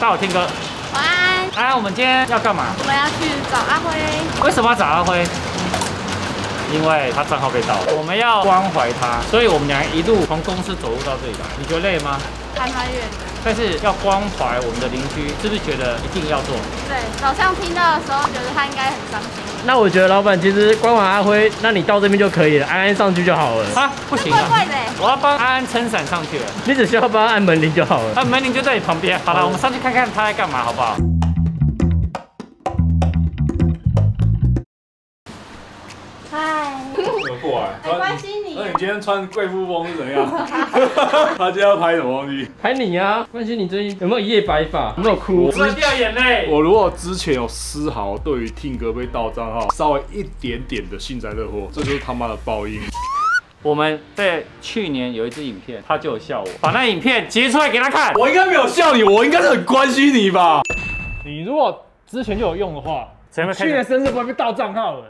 大家好，天哥。晚安。安安，我们今天要干嘛？我们要去找阿辉。为什么要找阿辉？因为他账号被盗了，我们要关怀他，所以我们俩一路从公司走路到这里来。你觉得累吗？还蛮远的。但是要关怀我们的邻居，是不是觉得一定要做？对，早上听到的时候，觉得他应该很伤心。那我觉得老板其实关怀阿辉，那你到这边就可以了，安安上去就好了。啊，不行啊！怪怪的。我要帮安安撑伞上去了，你只需要帮他按门铃就好了。啊，门铃就在你旁边。好了，我们上去看看他在干嘛，好不好？过来，很关心你。那你今天穿贵妇风是怎样？他今天要拍什么东西？拍你啊！关心你最近有没有一夜白发，有没有哭，我掉眼泪。我如果之前有丝毫对于听歌被盗账号稍微一点点的幸灾乐祸，这就是他妈的报应。我们在去年有一支影片，他就有笑我，把那影片截出来给他看。我应该没有笑你，我应该是很关心你吧？你如果之前就有用的话，去年生日不会被盗账号了。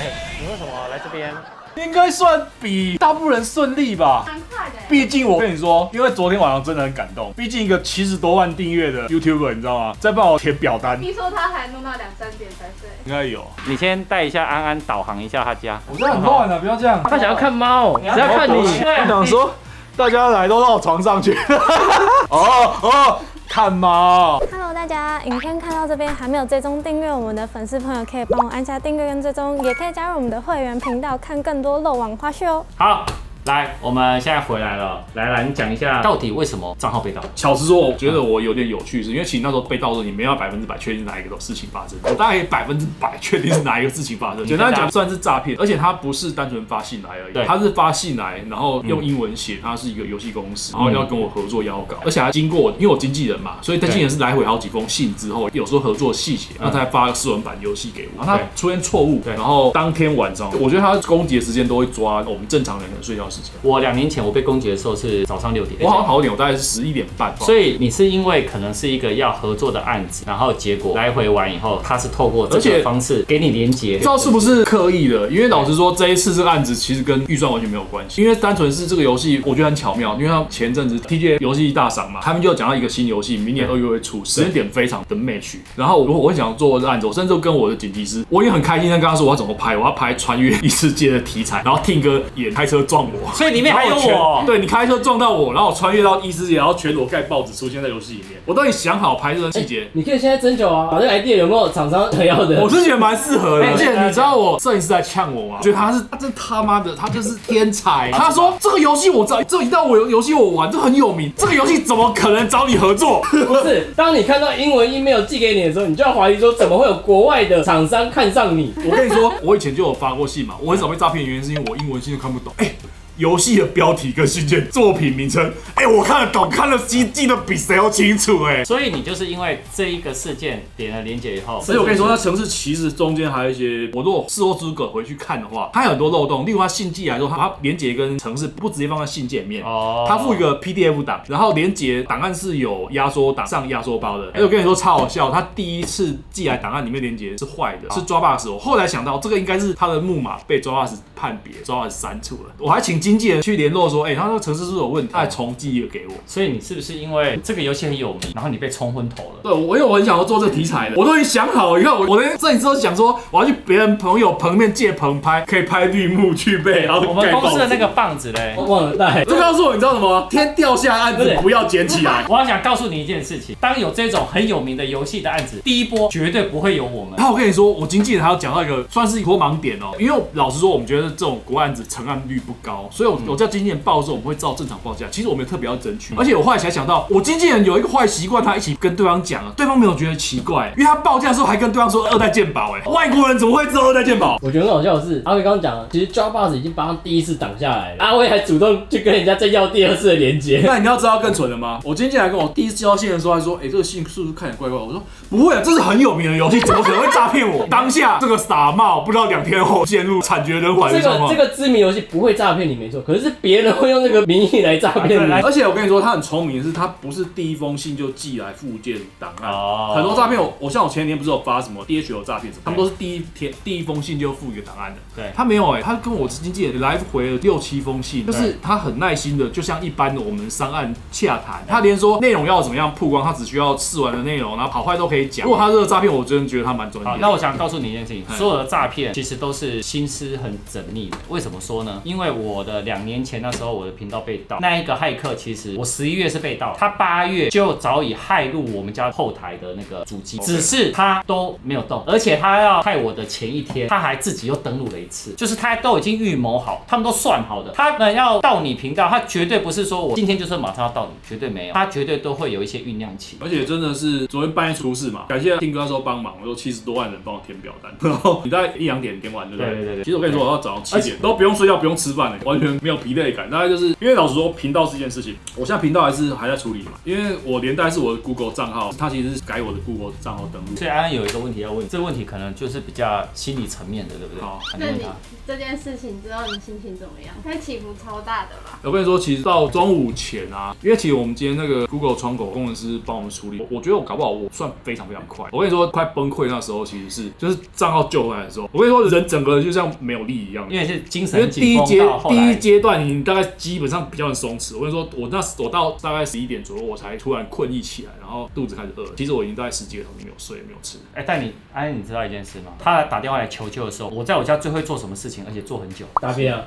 哎，你为什么来这边？应该算比大部分人顺利吧，蛮快的。毕竟我跟你说，因为昨天晚上真的很感动。毕竟一个七十多万订阅的 YouTuber，你知道吗？在帮我填表单。听说他还弄到两三点才睡。应该有。你先带一下安安导航一下他家。我家很乱啊，不要这样。他想要看猫，只要看你。我想说，大家来都到我床上去。哦哦。看猫？Hello，大家，影片看到这边还没有追踪订阅我们的粉丝朋友，可以帮我按下订阅跟追踪，也可以加入我们的会员频道，看更多漏网花絮哦。好。来，我们现在回来了。来来，你讲一下到底为什么账号被盗？巧实说，我觉得我有点有趣，是因为其实那时候被盗的时候，你没有百分之百确定哪一个事情发生。我大概百分之百确定是哪一个事情发生。简单讲，算是诈骗，而且他不是单纯发信来而已，他是发信来，然后用英文写，他是一个游戏公司，然后要跟我合作邀稿，而且还经过，因为我经纪人嘛，所以经纪人是来回好几封信之后，有时候合作细节，然后才发个试文版游戏给我。然后他出现错误，然后当天晚上，我觉得他攻击的时间都会抓我们正常人的睡觉我两年。前我被攻击的时候是早上六点，我好像好一点，我大概是十一点半。所以你是因为可能是一个要合作的案子，然后结果来回完以后，他是透过这个方式给你连接，不知道是不是刻意的？因为老实说，这一次这个案子其实跟预算完全没有关系，因为单纯是这个游戏，我觉得很巧妙，因为他前阵子 TGA 游戏大赏嘛，他们就讲到一个新游戏，明年二月会出，时间点非常的 match。然后我我会想做这个案子，我甚至跟我的剪辑师，我也很开心的跟他说我要怎么拍，我要拍穿越 异世界的题材，然后听歌也开车撞我，所以里面还有我，对你开。开车撞到我，然后我穿越到异世界，然后全裸盖报纸出现在游戏里面。我都已想好拍摄的细节。你可以现在征求啊，把这个 idea 有没有厂商想要的？我是觉得蛮适合的。而且你知道我摄影师在呛我吗？觉得他是他这他妈的，他就是天才。他说这个游戏我知道，这一道我游游戏我玩，这很有名。这个游戏怎么可能找你合作？不是，当你看到英文 email 寄给你的时候，你就要怀疑说，怎么会有国外的厂商看上你？我跟你说，我以前就有发过信嘛。我很少被诈骗，原因是因为我英文信都看不懂。哎。游戏的标题跟信件作品名称，哎，我看得懂，看了记记得比谁都清楚，哎。所以你就是因为这一个事件点了连接以后，所以我跟你说，那城市其实中间还有一些，我如果事后诸葛回去看的话，它有很多漏洞。例如它信寄来说，它连接跟城市不直接放在信件里面，哦，它附一个 PDF 档，然后连接档案是有压缩档上压缩包的。哎，我跟你说超好笑，它第一次寄来档案里面连接是坏的，是抓 bug。我后来想到这个应该是它的木马被抓 bug 判别，抓 bug 删除了。我还请经纪人去联络。说，哎，他说城市是有问题，他还重寄一个给我，所以你是不是因为这个游戏很有名，然后你被冲昏头了？对，我因为我很想要做这个题材的，我都已经想好，你看我，我连摄影师都想说，我要去别人朋友棚面借棚拍，可以拍绿幕去背，然后我们公司的那个棒子嘞，忘了带。就告诉我，你知道什么？天掉下案子不要捡起来。我要想告诉你一件事情，当有这种很有名的游戏的案子，第一波绝对不会有我们。然后我跟你说，我经纪人还要讲到一个算是一波盲点哦，因为老实说，我们觉得这种国案子成案率不高，所以我我叫经纪人报的时候，我们会照。正常报价，其实我没有特别要争取，而且我后来才想到，我经纪人有一个坏习惯，他一起跟对方讲了，对方没有觉得奇怪，因为他报价的时候还跟对方说二代鉴宝，哎，外国人怎么会知道二代鉴宝？我觉得很好笑的是，阿威刚刚讲，其实 o b s 已经帮他第一次挡下来了，阿威还主动去跟人家再要第二次的连接。那你要知道更蠢的吗？我经纪人跟我第一次接到信的时候，他说，哎，这个信是不是看起来怪怪？我说不会啊，这是很有名的游戏，怎么可能会诈骗我？当下这个傻帽，不知道两天后陷入惨绝人寰。这个这个知名游戏不会诈骗你们没错，可是别人会用这个名义来诈骗你。而且我跟你说，他很聪明的是，他不是第一封信就寄来附件档案。哦很多诈骗，我我像我前几天不是有发什么 DHL 诈骗什么，他们都是第一天第一封信就附一个档案的。对他没有哎、他跟我经纪人来回了六七封信，就是他很耐心的，就像一般的我们商案洽谈，他连说内容要怎么样曝光，他只需要试完的内容，然后好坏都可以讲。如果他这个诈骗，我真的觉得他蛮专业好，的。那我想告诉你一件事情，嗯所有的诈骗其实都是心思很缜密的。为什么说呢？因为我的两年前那时候我的频道被盗，那一个骇客其实我十一月是被盗，他八月就早已骇入我们家后台的那个主机，只是他都没有动，而且他要害我的前一天，他还自己又登录了一次，就是他都已经预谋好，他们都算好的，他们要盗你频道，他绝对不是说我今天就是马上要盗你，绝对没有，他绝对都会有一些酝酿期。而且真的是昨天半夜出事嘛，感谢听哥那时候帮忙，我有七十多万人帮我填表单，然后你大概一两点填完，对不对？对对对对。其实我跟你说，我要早上七点都不用睡觉，不用吃饭的，完全没有疲累感。大概就是因为老实说，频道这件事情，我现在频道还是还在处理嘛，因为我连带是我的 Google 账号，它其实是改我的 Google 账号登录。所以安安有一个问题要问，这个问题可能就是比较心理层面的，对不对？好那你。这件事情之后，你心情怎么样？它起伏超大的吧？我跟你说，其实到中午前啊，因为其实我们今天那个 Google 窗口工程师帮我们处理，我我觉得我搞不好我算非常非常快。我跟你说，快崩溃那时候其实是就是账号救回来的时候，我跟你说，人整个就像没有力一样。因为是精神因为第一阶第一阶段，你大概基本上比较很松弛。我跟你说，我那我到大概十一点左右，我才突然困意起来，然后肚子开始饿。其实我已经大概十几个小时没有睡，没有吃。哎，但你安安，你知道一件事吗？他打电话来求救的时候，我在我家最会做什么事情，而且做很久。大便啊，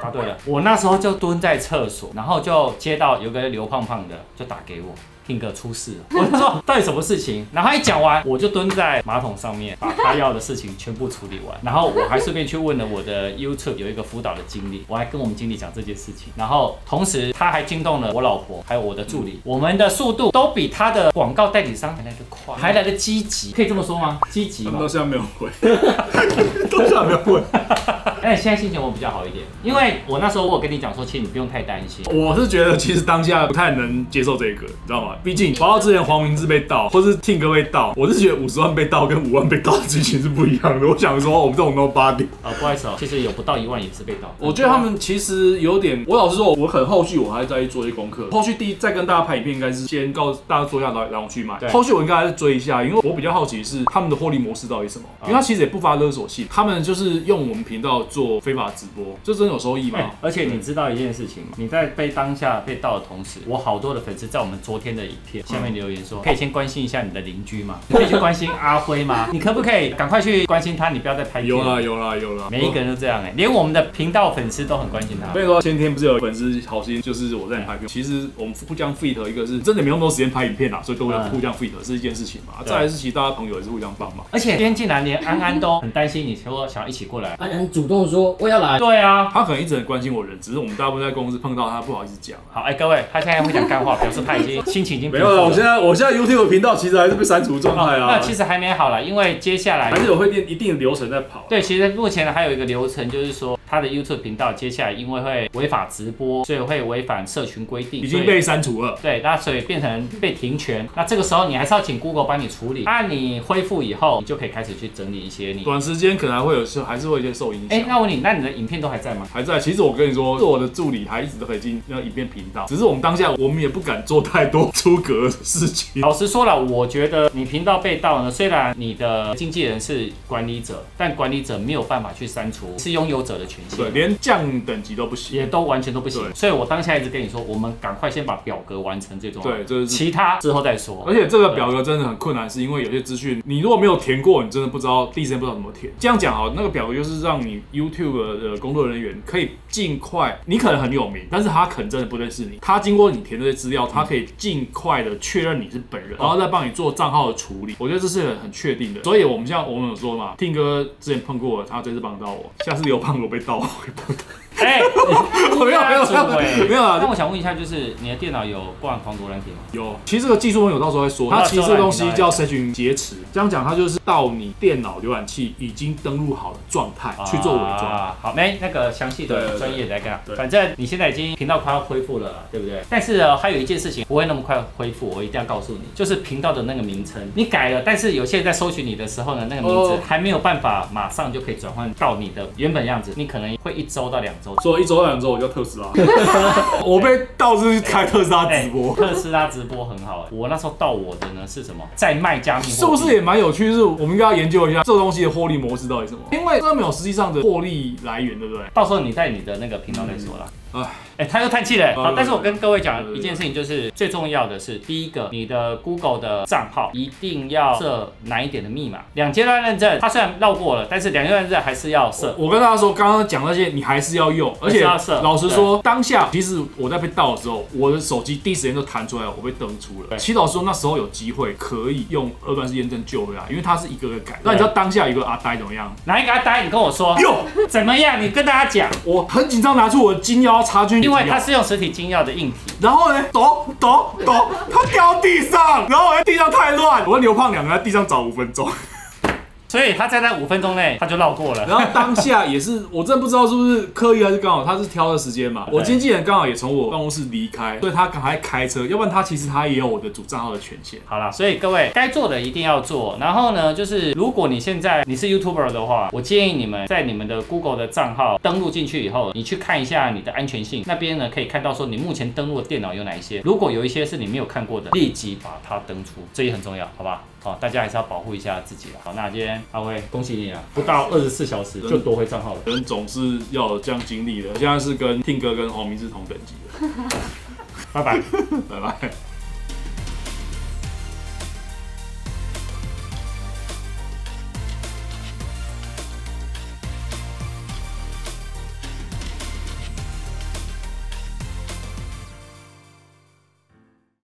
答 对了，我那时候就蹲在厕所，然后就接到有个刘胖胖的就打给我。听哥出事了，我就说到底什么事情？然后他一讲完，我就蹲在马桶上面，把他要的事情全部处理完。然后我还顺便去问了我的 YouTube 有一个辅导的经理，我还跟我们经理讲这件事情。然后同时他还惊动了我老婆，还有我的助理，我们的速度都比他的广告代理商还来得快，还来得积极，可以这么说吗？积极吗他们到？现在没有回，到现在没有回。哎，现在心情我比较好一点，因为我那时候我跟你讲说，其实你不用太担心。我是觉得其实当下不太能接受这个，你知道吗？毕竟包括之前黄明志被盗，或是 Ting 哥被盗，我是觉得五十万被盗跟五万被盗的剧情是不一样的。我想说，我们这种 nobody，啊、不好意思哦，其实有不到一万也是被盗。我觉得他们其实有点，我老实说，我可能后续我还在做一些功课，后续第一再跟大家拍影片，应该是先告诉大家做一下，然后然后去卖对。后续我应该还是追一下，因为我比较好奇是他们的获利模式到底是什么，因为他其实也不发勒索信，他们就是用我们频道做非法直播，这真的有收益吗？哎而且你知道一件事情吗？你在被当下被盗的同时，我好多的粉丝在我们昨天的影片下面留言说，可以先关心一下你的邻居吗？可以去关心阿辉吗？你可不可以赶快去关心他？你不要再拍片有了有了有了，每一个人都这样哎、连我们的频道粉丝都很关心他我。跟你说，前天不是有粉丝好心，就是我在拍片。其实我们互相 fit，一个是真的没那么多时间拍影片啦，所以都会嗯互相 fit 是一件事情嘛。再来是其实大家朋友也是互相帮忙。而且今天竟然连安安都很担心你，说想要一起过来。安安主动说我要来，对啊，他可能一直很关心我人，只是我们大部分在公司碰到他不好意思讲。好哎、各位，他现在会讲干话，表示他已经心情已经没有了，我现在在我现在 YouTube 频道其实还是被删除状态啊，那其实还没好了，因为接下来还是有会定一定的流程在跑。对，其实目前还有一个流程，就是说他的 YouTube 频道接下来因为会违法直播，所以会违反社群规定，已经被删除了。对，那所以变成被停权。那这个时候你还是要请 Google 帮你处理。那你恢复以后，你就可以开始去整理一些你。短时间可能还会有，还是会有一些受影响哎、响。那我问你，那你的影片都还在吗？还在，其实我跟你说，是我的助理还一直都可以进那个影片频道，只是我们当下我们也不敢做太多出格的事情。老实说了，我觉得你频道被盗呢，虽然你的经纪人是管理者，但管理者没有办法去删除是拥有者的权限。对，连降等级都不行。也都完全都不行，所以我当下一直跟你说，我们赶快先把表格完成最重要，对，就是其他之后再说。而且这个表格真的很困难，是因为有些资讯你如果没有填过，你真的不知道第一时间不知道怎么填。这样讲好，那个表格就是让你 YouTube 的工作人员可以尽快，你可能很有名，但是他可能真的不认识你，他经过你填这些资料，他可以尽快的确认你是本人，然后再帮你做账号的处理。我觉得这是很很确定的。所以我们像我们有说嘛，听哥之前碰过了，他这次帮到我，下次有胖我被盗，我会帮他。哎，没有没有主委没有啊那我想问一下，就是你的电脑有灌防毒软体吗？有，其实这个技术我有到时候会说，它其实这个东西叫社群劫持，这样讲它就是到你电脑浏览器已经登录好的状态去做伪装。啊好，没那个详细的专业来干对。反正你现在已经频道快要恢复了，对不对？但是呃，还有一件事情不会那么快恢复，我一定要告诉你，就是频道的那个名称你改了，但是有些人在搜寻你的时候呢，那个名字哦还没有办法马上就可以转换到你的原本样子，你可能会一周到两做一周两周我就特斯拉，我被盗是开特斯拉直播。特斯拉直播很好，我那时候到我的呢是什么？在卖加密，是不是也蛮有趣？就是我们应该要研究一下这个东西的获利模式到底是什么，因为这没有实际上的获利来源，对不对？到时候你在你的那个频道再说啦。唉哎、他又叹气了。好，但是我跟各位讲一件事情，就是最重要的是，第一个，你的 Google 的账号一定要设难一点的密码，两阶段认证，它虽然绕过了，但是两阶段认证还是要设。我跟大家说，刚刚讲那些你还是要用，而且要设老实说，当下其实我在被盗的时候，我的手机第一时间就弹出来，我被登出了。对其实老实说，那时候有机会可以用二段式验证救回来，因为它是一个个改。那你知道当下有个阿呆怎么样？哪一个阿呆？你跟我说哟，怎么样？你跟大家讲，我很紧张，拿出我的金腰插进去，因因为它是用实体金钥的硬体。然后呢，咚咚咚，它掉地上，然后在，地上太乱，我跟刘胖两个在地上找五分钟。所以他在那五分钟内他就绕过了。然后当下也是，我真的不知道是不是刻意还是刚好他是挑的时间嘛。我经纪人刚好也从我办公室离开，所以他赶快开车，要不然他其实他也有我的主账号的权限。好啦，所以各位该做的一定要做。然后呢，就是如果你现在你是 YouTuber 的话，我建议你们在你们的 Google 的账号登录进去以后，你去看一下你的安全性，那边呢可以看到说你目前登录的电脑有哪一些。如果有一些是你没有看过的，立即把它登出，这也很重要，好吧？好，大家还是要保护一下自己了。好，那今天阿威恭喜你啊，不到二十四小时就夺回账号了。人总是要有这样经历的，现在是跟听哥跟黄明志同等级的，拜拜。拜拜。